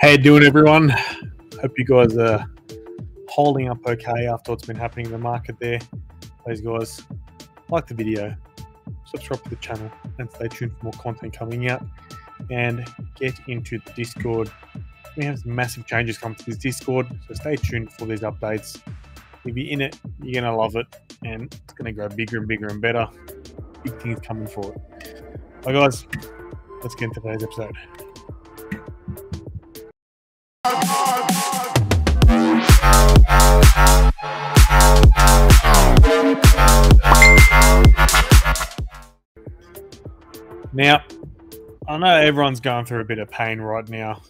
How you doing, everyone? Hope you guys are holding up okay after what's been happening in the market there. Please, guys, like the video, subscribe to the channel, and stay tuned for more content coming out. And get into the Discord. We have some massive changes coming to this Discord, so stay tuned for these updates. If you're in it, you're gonna love it, and it's gonna grow bigger and bigger and better. Big things coming for it. Bye, guys. Let's get into today's episode. Now, I know everyone's going through a bit of pain right now.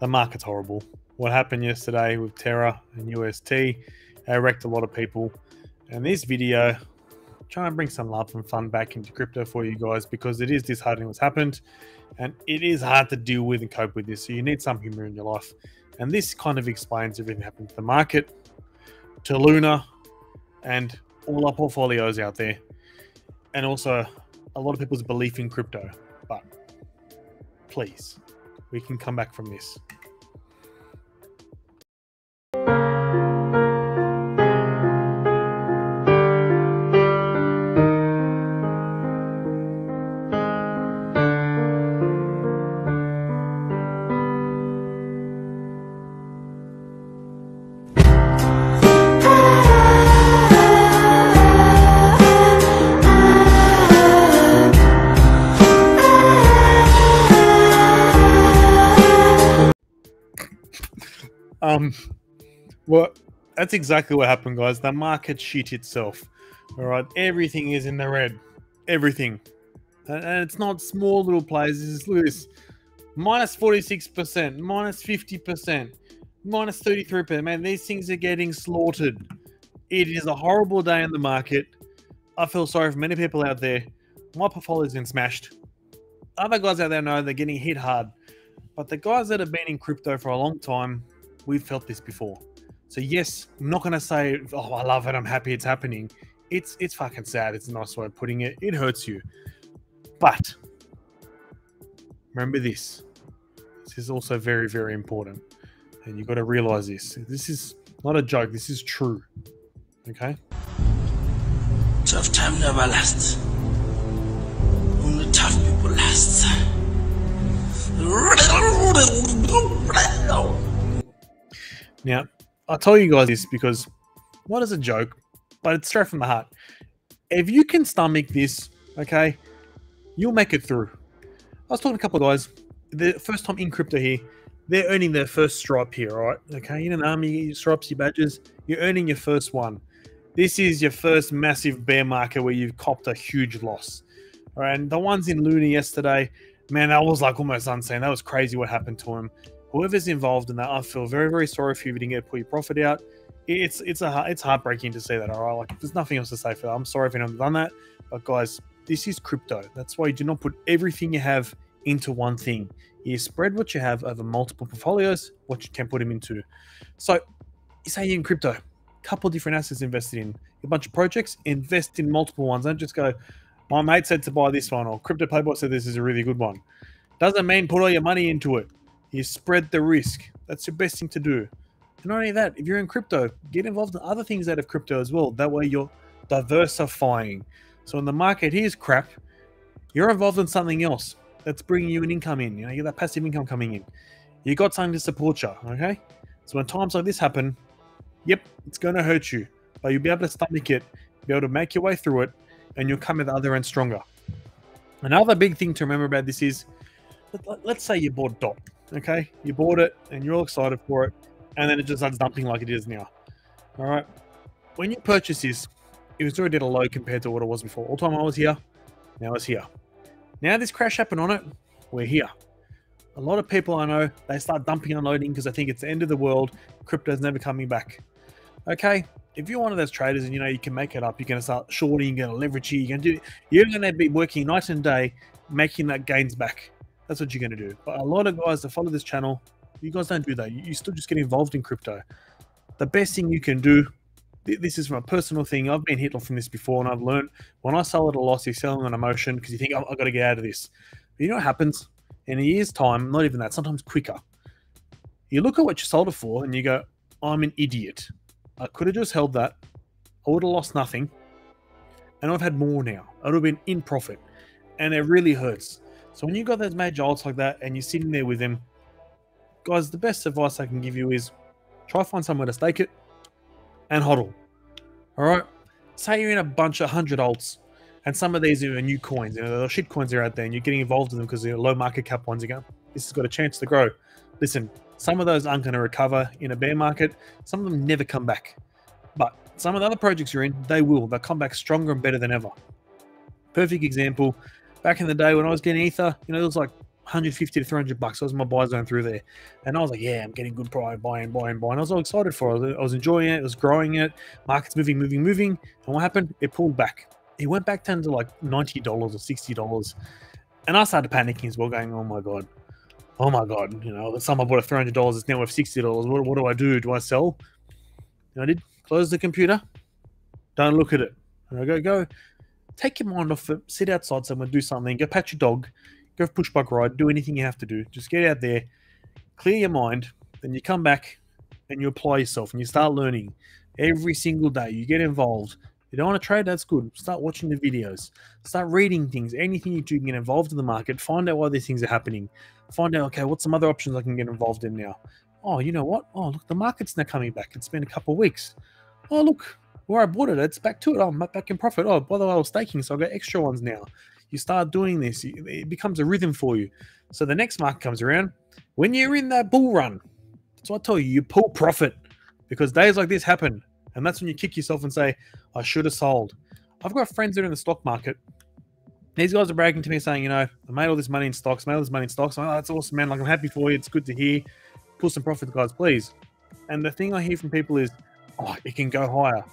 The market's horrible. What happened yesterday with Terra and UST it wrecked a lot of people. And this video, trying to bring some love and fun back into crypto for you guys because it is disheartening what's happened. And it is hard to deal with and cope with this. So you need some humor in your life. And this kind of explains everything happened to the market, to Luna, and all our portfolios out there. And also a lot of people's belief in crypto. But please, we can come back from this. Um, well, that's exactly what happened, guys. The market shit itself. All right, everything is in the red. Everything, and, and it's not small little plays. Is look at this: minus forty six percent, minus fifty percent, minus thirty three percent. Man, these things are getting slaughtered. It is a horrible day in the market. I feel sorry for many people out there. My portfolio's been smashed. Other guys out there know they're getting hit hard. But the guys that have been in crypto for a long time, we've felt this before. So yes, I'm not gonna say, oh, I love it, I'm happy it's happening. It's it's fucking sad. It's a nice way of putting it. It hurts you. But remember this. This is also very, very important. And you've got to realize this. This is not a joke, this is true. Okay? Tough time never lasts. Only tough people last. Now, I'll tell you guys this because what is a joke, but it's straight from the heart. If you can stomach this, okay, you'll make it through. I was talking to a couple of guys, the first time in crypto here, they're earning their first stripe here, right? Okay, in an army, you stripes, your badges, you're earning your first one. This is your first massive bear market where you've copped a huge loss. All right, and the ones in Luna yesterday, man, that was like almost insane. That was crazy what happened to him whoever's involved in that, I feel very, very sorry for you if you didn't get to put your profit out. It's it's a it's heartbreaking to see that. All right, like there's nothing else to say for that. I'm sorry if anyone's done that, but guys, this is crypto. That's why you do not put everything you have into one thing. You spread what you have over multiple portfolios, what you can put them into. So, you say you're in crypto, couple different assets invested in, a bunch of projects, invest in multiple ones. Don't just go, my mate said to buy this one, or Krypto Playboy said this is a really good one. Doesn't mean put all your money into it. You spread the risk. That's your best thing to do. And not only that, if you're in crypto, get involved in other things out of crypto as well. That way you're diversifying. So when the market is crap, you're involved in something else that's bringing you an income in. You know, you get that passive income coming in. You got something to support you. Okay. So when times like this happen, yep, it's going to hurt you, but you'll be able to stomach it, be able to make your way through it, and you'll come at the other end stronger. Another big thing to remember about this is, let's say you bought DOT. Okay, you bought it and you're all excited for it, and then it just starts dumping like it is now. All right, when you purchase this, it was already at a low compared to what it was before. All time I was here, now it's here. Now this crash happened on it, we're here. A lot of people I know they start dumping unloading because they think it's the end of the world. Crypto's never coming back. Okay, if you're one of those traders and you know you can make it up, you're going to start shorting, you're going to leverage, you're going to do, you're going to be working night and day making that gains back. That's what you're going to do. But a lot of guys that follow this channel, you guys don't do that. You, still just get involved in crypto. The best thing you can do, th- this is from a personal thing. I've been hit from this before, and I've learned when I sell at a loss, you're selling on emotion because you think oh, I've, I've got to get out of this. But you know what happens? In a year's time, not even that, sometimes quicker. You look at what you sold it for and you go, I'm an idiot. I could have just held that. I would have lost nothing. And I've had more now. I would have been in profit. And it really hurts. So when you got those major alts like that and you're sitting there with them, guys, the best advice I can give you is try find somewhere to stake it and hodl. All right. Say you're in a bunch of hundred alts, and some of these are new coins. You know, the shit coins are out there, and you're getting involved in them because they're low market cap ones. You go, this has got a chance to grow. Listen, some of those aren't going to recover in a bear market. Some of them never come back. But some of the other projects you're in, they will. They'll come back stronger and better than ever. Perfect example. Back in the day when I was getting ether, you know, it was like 150 to 300 bucks. That was my buy zone through there. And I was like, yeah, I'm getting good price, buying, buying, buying. I was all excited for it. I was enjoying it. It was growing it. Market's moving, moving, moving. And what happened? It pulled back. It went back down to like $90 or $60. And I started panicking as well, going, oh my God. Oh my God. You know, I bought at $300 is now worth $60. What, what do I do? Do I sell? I did close the computer. Don't look at it. And I go, go. Take your mind off it. Sit outside somewhere, do something. Go pat your dog go push bike ride, do anything you have to do. Just get out there, clear your mind, then you come back and you apply yourself and you start learning every single day. You get involved. You don't want to trade, that's good. Start watching the videos, start reading things, anything you do, get involved in the market, find out why these things are happening. Find out, okay, what's some other options I can get involved in now? Oh, you know what? Oh, look, the market's now coming back. It's been a couple of weeks. Oh, look, where I bought it, it's back to it. Oh, I'm back in profit. Oh, by the way, I was staking, so I got extra ones now. You start doing this, it becomes a rhythm for you. So the next market comes around. When you're in that bull run, what I tell you, you pull profit because days like this happen. And that's when you kick yourself and say, I should have sold. I've got friends that are in the stock market. These guys are bragging to me saying, you know, I made all this money in stocks, made all this money in stocks. I'm like, oh, that's awesome, man. Like, I'm happy for you. It's good to hear. Pull some profit, guys, please. And the thing I hear from people is, oh, it can go higher.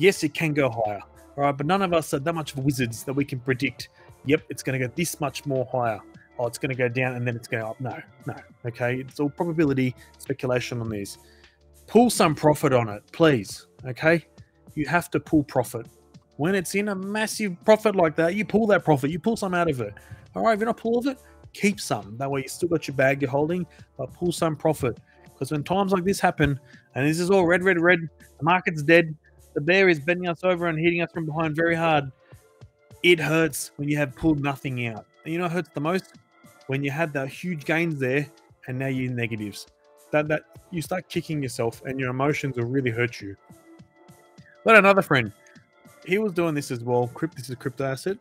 Yes, it can go higher. All right, but none of us are that much wizards that we can predict yep, it's going to go this much more higher. Oh, it's going to go down and then it's going up. No, no. Okay. It's all probability speculation on these. Pull some profit on it, please. Okay. You have to pull profit. When it's in a massive profit like that, you pull that profit, you pull some out of it. All right. If you're not pull of it, keep some. That way you still got your bag you're holding, but pull some profit. Because when times like this happen, and this is all red, red, red, the market's dead, the bear is bending us over and hitting us from behind very hard it hurts when you have pulled nothing out. And you know what hurts the most? When you had the huge gains there and now you're negatives. That that you start kicking yourself and your emotions will really hurt you. But another friend, he was doing this as well. Crypt, this is a crypto asset,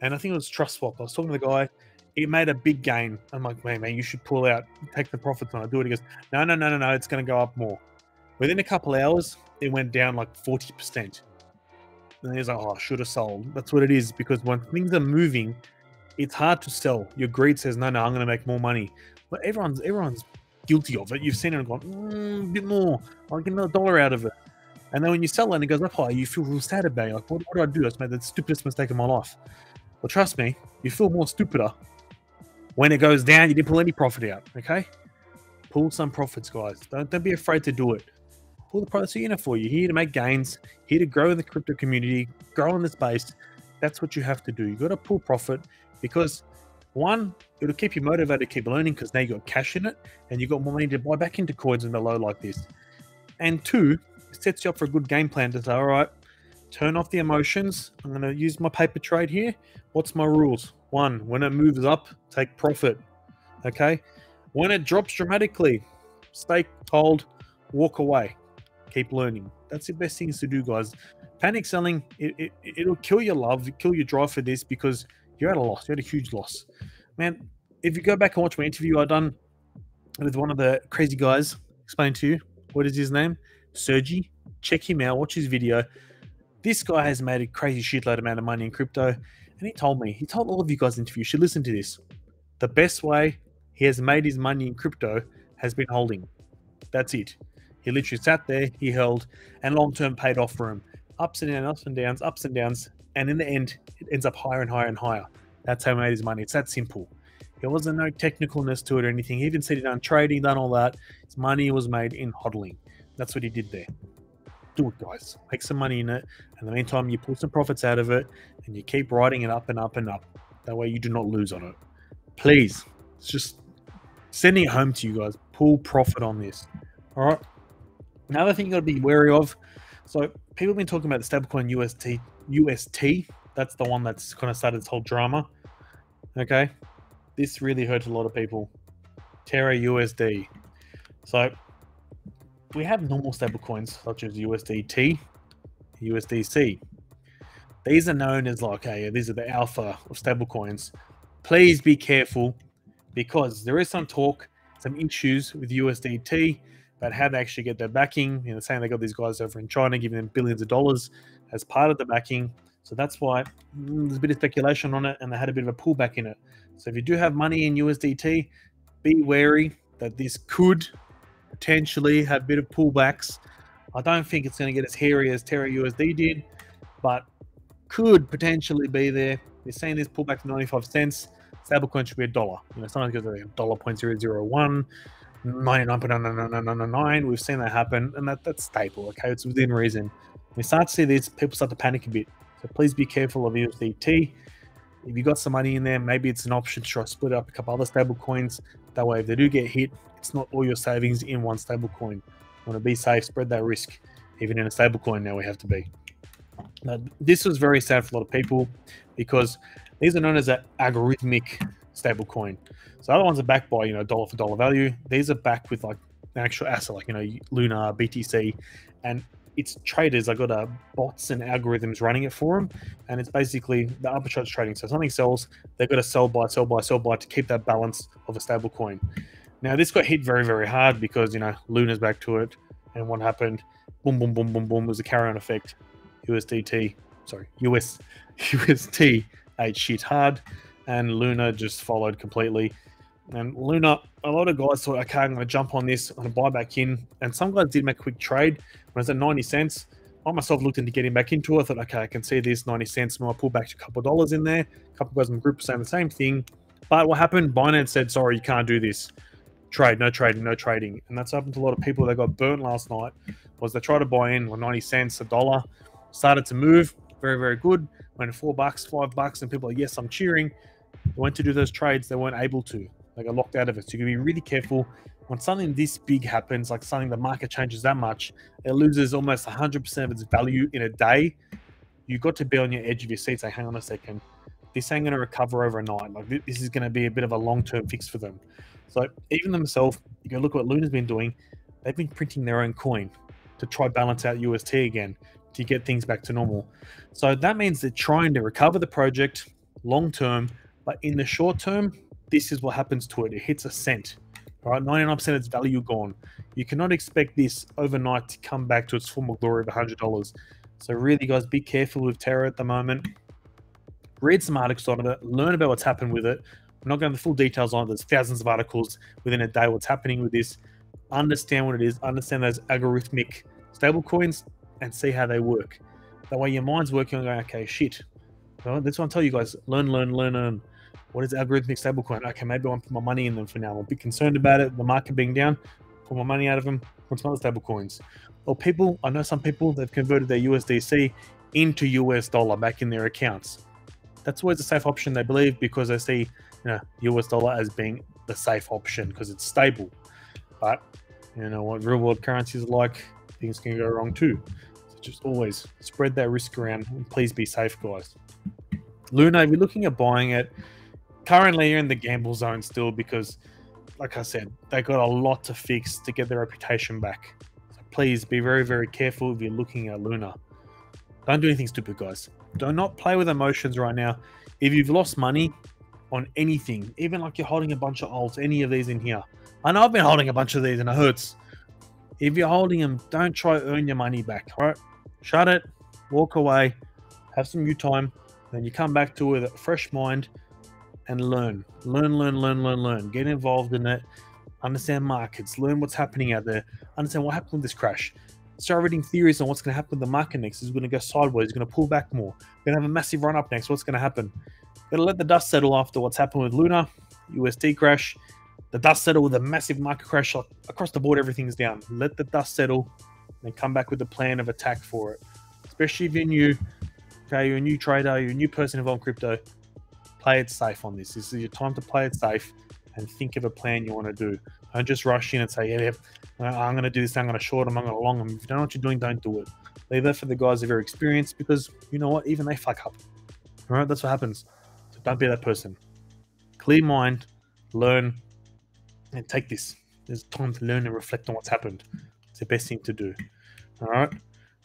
and I think it was Trust Swap. I was talking to the guy. He made a big gain. I'm like, man, man, you should pull out, take the profits on it, do it. He goes, no, no, no, no, no, it's going to go up more. Within a couple hours, it went down like 40%. And he's like, oh, I should have sold. That's what it is because when things are moving, it's hard to sell. Your greed says, no, no, I'm going to make more money. But everyone's everyone's guilty of it. You've seen it and gone, mm, a bit more. I'll get another dollar out of it. And then when you sell it and it goes up high, you feel real sad about it. Like, what, what do I do? I just made the stupidest mistake of my life. Well, trust me, you feel more stupider when it goes down. You didn't pull any profit out. Okay, pull some profits, guys. Don't don't be afraid to do it pull the you're in it for. You're here to make gains, here to grow in the crypto community, grow in the space. That's what you have to do. You got to pull profit because one, it'll keep you motivated to keep learning because now you got cash in it and you got more money to buy back into coins in the low like this. And two, it sets you up for a good game plan to say, all right, turn off the emotions. I'm going to use my paper trade here. What's my rules? One, when it moves up, take profit. Okay. When it drops dramatically, stay cold, walk away keep learning. That's the best things to do, guys. Panic selling, it, it, it'll kill your love, kill your drive for this because you're at a loss. You're at a huge loss. Man, if you go back and watch my interview I done with one of the crazy guys, explain to you what is his name? Sergi. Check him out, watch his video. This guy has made a crazy shitload amount of money in crypto. And he told me, he told all of you guys in the interview, you should listen to this. The best way he has made his money in crypto has been holding. That's it. He literally sat there, he held, and long term paid off for him. Ups and downs, ups and downs, ups and downs. And in the end, it ends up higher and higher and higher. That's how he made his money. It's that simple. There wasn't no technicalness to it or anything. He even said he done trading, done all that. His money was made in hodling. That's what he did there. Do it, guys. Make some money in it. In the meantime, you pull some profits out of it and you keep riding it up and up and up. That way you do not lose on it. Please. It's just sending it home to you guys. pull profit on this. All right. Another thing you got to be wary of. So people have been talking about the stablecoin UST. UST. That's the one that's kind of started this whole drama. Okay. This really hurt a lot of people. Terra USD. So we have normal stablecoins such as USDT, USDC. These are known as like, hey, these are the alpha of stablecoins. Please be careful because there is some talk, some issues with USDT about how they actually get their backing. You know, saying they got these guys over in China giving them billions of dollars as part of the backing. So that's why mm, there's a bit of speculation on it, and they had a bit of a pullback in it. So if you do have money in USDT, be wary that this could potentially have a bit of pullbacks. I don't think it's going to get as hairy as Terra USD did, but could potentially be there. They're saying this pullback to 95 cents. Stablecoin should be a dollar. You know, sometimes it goes like dollar point zero zero one. 99.99999. We've seen that happen, and that, that's stable. Okay, it's within reason. We start to see this, people start to panic a bit. So please be careful of USDT. If you got some money in there, maybe it's an option to try split up a couple other stable coins. That way, if they do get hit, it's not all your savings in one stable coin. Want to be safe, spread that risk. Even in a stable coin, now we have to be. Now, this was very sad for a lot of people because these are known as algorithmic stable coin. So other ones are backed by you know dollar for dollar value. These are backed with like an actual asset, like you know Luna, BTC, and it's traders. I got uh, bots and algorithms running it for them, and it's basically the arbitrage trading. So something sells, they've got to sell buy, sell buy, sell buy to keep that balance of a stable coin. Now this got hit very very hard because you know Luna's back to it, and what happened? Boom boom boom boom boom. Was a carry on effect. USDT, sorry, US UST ate shit hard, and Luna just followed completely. And Luna, a lot of guys thought, okay, I'm going to jump on this, I'm going to buy back in. And some guys did make a quick trade when it's at 90 cents. I myself looked into getting back into it. I thought, okay, I can see this 90 cents. I pull back a couple of dollars in there. A couple of guys in the group were saying the same thing. But what happened? Binance said, sorry, you can't do this. Trade, no trading, no trading. And that's happened to a lot of people that got burnt last night. Was they tried to buy in on 90 cents, a dollar, started to move, very, very good. Went four bucks, five bucks, and people are, yes, I'm cheering. They went to do those trades, they weren't able to. They got locked out of it. So you can be really careful when something this big happens, like something the market changes that much, it loses almost 100% of its value in a day. You've got to be on your edge of your seat. Say, hang on a second, this ain't going to recover overnight. Like this is going to be a bit of a long-term fix for them. So even themselves, you go look at what Luna's been doing. They've been printing their own coin to try balance out UST again to get things back to normal. So that means they're trying to recover the project long term, but in the short term, this is what happens to it. It hits a cent. All right, 99% of its value gone. You cannot expect this overnight to come back to its former glory of $100. So really, guys, be careful with Terra at the moment. Read some articles on it. Learn about what's happened with it. I'm not going to the full details on it. There's thousands of articles within a day what's happening with this. Understand what it is. Understand those algorithmic stable coins and see how they work. That way your mind's working on going, okay, shit. Well, that's what I'll tell you guys. Learn, learn, learn, learn. What is algorithmic stablecoin? Okay, maybe I want to put my money in them for now. I'm a bit concerned about it. The market being down, pull my money out of them. Want some other stablecoins? Or people, I know some people they've converted their USDC into US dollar back in their accounts. That's always a safe option, they believe, because they see you know, US dollar as being the safe option because it's stable. But you know what real world currencies are like, things can go wrong too. So just always spread that risk around and please be safe, guys. Luna, if you're looking at buying it, currently you're in the gamble zone still because, like I said, they got a lot to fix to get their reputation back. So please be very, very careful if you're looking at Luna. Don't do anything stupid, guys. Do not play with emotions right now. If you've lost money on anything, even like you're holding a bunch of alts, any of these in here. I know I've been holding a bunch of these and it hurts. If you're holding them, don't try to earn your money back. All right, shut it, walk away, have some new time, then you come back to it with a fresh mind and learn, learn, learn, learn, learn, learn. Get involved in it. Understand markets. Learn what's happening out there. Understand what happened with this crash. Start reading theories on what's going to happen with the market next. Is going to go sideways. Is going to pull back more. Going to have a massive run up next. What's going to happen? To let the dust settle after what's happened with Luna, USD crash. The dust settle with a massive market crash across the board. Everything's down. Let the dust settle, and come back with a plan of attack for it. Especially if you're new. Okay, you're a new trader. You're a new person involved in crypto play it safe on this. This is your time to play it safe and think of a plan you want to do. Don't just rush in and say, yeah, I'm going to do this, I'm going to short them, I'm going to long them. If you don't know what you're doing, don't do it. Leave that for the guys that are experienced because you know what? Even they fuck up. All right, that's what happens. So don't be that person. Clear mind, learn, and take this. There's time to learn and reflect on what's happened. It's the best thing to do. All right, and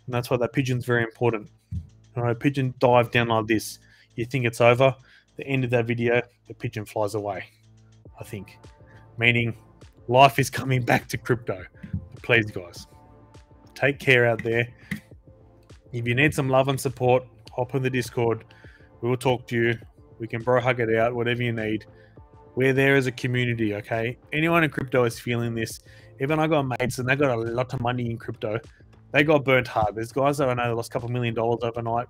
that's why that pigeon's very important. All right, pigeon dive down like this. You think it's over. The end of that video, the pigeon flies away. I think, meaning life is coming back to crypto. Please, guys, take care out there. If you need some love and support, hop in the Discord. We will talk to you. We can bro hug it out, whatever you need. We're there as a community, okay? Anyone in crypto is feeling this. Even I got mates and they got a lot of money in crypto. They got burnt hard. There's guys that I know lost a couple million dollars overnight.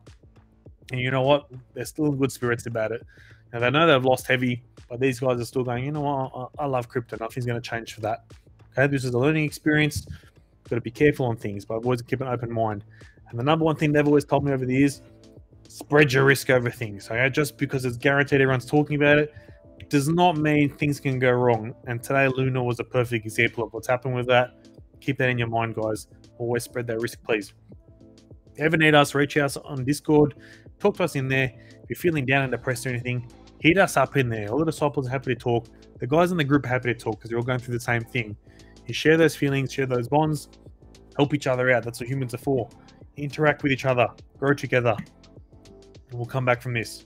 And you know what? They're still good spirits about it. They know they've lost heavy, but these guys are still going, you know what? I, I love crypto. Nothing's going to change for that. Okay, this is a learning experience. Got to be careful on things, but always keep an open mind. And the number one thing they've always told me over the years spread your risk over things. Okay? Just because it's guaranteed everyone's talking about it does not mean things can go wrong. And today, Luna was a perfect example of what's happened with that. Keep that in your mind, guys. Always spread that risk, please. If you ever need us, reach out on Discord. Talk to us in there. If you're feeling down and depressed or anything, hit us up in there. All the disciples are happy to talk. The guys in the group are happy to talk because you're all going through the same thing. You share those feelings, share those bonds, help each other out. That's what humans are for interact with each other, grow together. And we'll come back from this.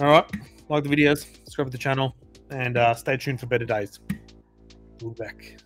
All right, like the videos, subscribe to the channel, and uh, stay tuned for better days. We'll be back.